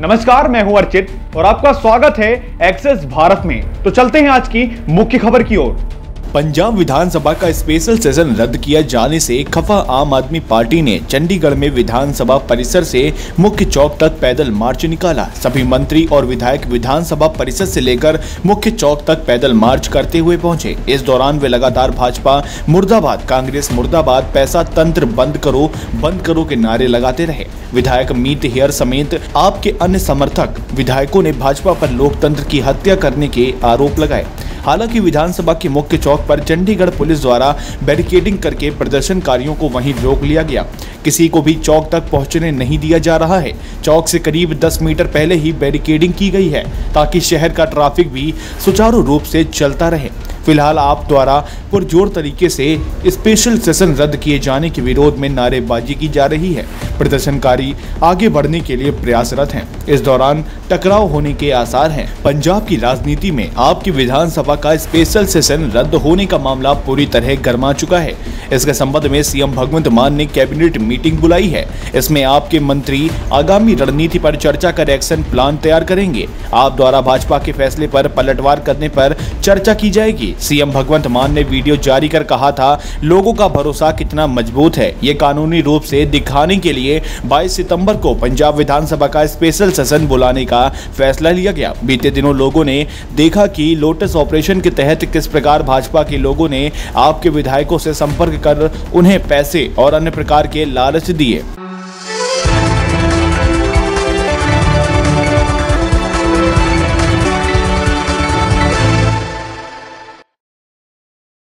नमस्कार, मैं हूँ अर्चित और आपका स्वागत है एक्सेस भारत में। तो चलते हैं आज की मुख्य खबर की ओर। पंजाब विधानसभा का स्पेशल सेशन रद्द किया जाने से खफा आम आदमी पार्टी ने चंडीगढ़ में विधानसभा परिसर से मुख्य चौक तक पैदल मार्च निकाला। सभी मंत्री और विधायक विधानसभा परिसर से लेकर मुख्य चौक तक पैदल मार्च करते हुए पहुँचे। इस दौरान वे लगातार भाजपा, मुर्दाबाद, कांग्रेस, मुर्दाबाद पैसा तंत्र बंद करो बंद करो के नारे लगाते रहे। विधायक मीत हेयर समेत आपके अन्य समर्थक विधायकों ने भाजपा पर लोकतंत्र की हत्या करने के आरोप लगाए। हालाँकि विधानसभा के मुख्य चौक पर चंडीगढ़ पुलिस द्वारा बैरिकेडिंग करके प्रदर्शनकारियों को वहीं रोक लिया गया। किसी को भी चौक तक पहुँचने नहीं दिया जा रहा है। चौक से करीब 10 मीटर पहले ही बैरिकेडिंग की गई है, ताकि शहर का ट्रैफ़िक भी सुचारू रूप से चलता रहे। फ़िलहाल आप द्वारा पुरजोर तरीके से स्पेशल सेशन रद्द किए जाने के विरोध में नारेबाजी की जा रही है। प्रदर्शनकारी आगे बढ़ने के लिए प्रयासरत हैं। इस दौरान टकराव होने के आसार हैं। पंजाब की राजनीति में आपकी विधानसभा का स्पेशल सेशन रद्द होने का मामला पूरी तरह गर्मा चुका है। इसके संबंध में सीएम भगवंत मान ने कैबिनेट मीटिंग बुलाई है। इसमें आपके मंत्री आगामी रणनीति पर चर्चा कर एक्शन प्लान तैयार करेंगे। आप द्वारा भाजपा के फैसले पर पलटवार करने पर चर्चा की जाएगी। सीएम भगवंत मान ने वीडियो जारी कर कहा था, लोगों का भरोसा कितना मज़बूत है। ये कानूनी रूप से दिखाने के लिए 22 सितंबर को पंजाब विधानसभा का स्पेशल सेशन बुलाने का फैसला लिया गया। बीते दिनों लोगों ने देखा कि लोटस ऑपरेशन के तहत किस प्रकार भाजपा के लोगों ने आपके विधायकों से संपर्क कर उन्हें पैसे और अन्य प्रकार के लालच दिए।